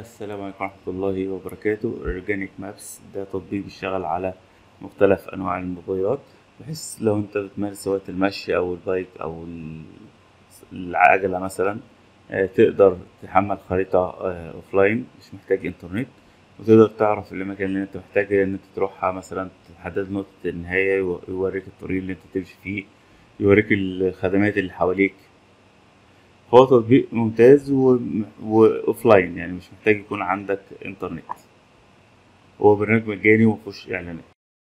السلام عليكم ورحمة الله وبركاته. Organic Maps ده تطبيق بيشتغل على مختلف أنواع الموبايلات. بحيث لو أنت بتمارس هواية المشي أو ال bike أو ال- العجلة مثلا آه، تقدر تحمل خريطة offline مش محتاج إنترنت. وتقدر تعرف الأماكن اللي أنت محتاج إن أنت تروحها مثلا تحدد نقطة النهاية يو- يوريك الطريق اللي أنت تمشي فيه يوريك الخدمات اللي حواليك. هو تطبيق ممتاز و... وأوفلاين يعني مش محتاج يكون عندك إنترنت هو برنامج مجاني ومفهوش إعلانات.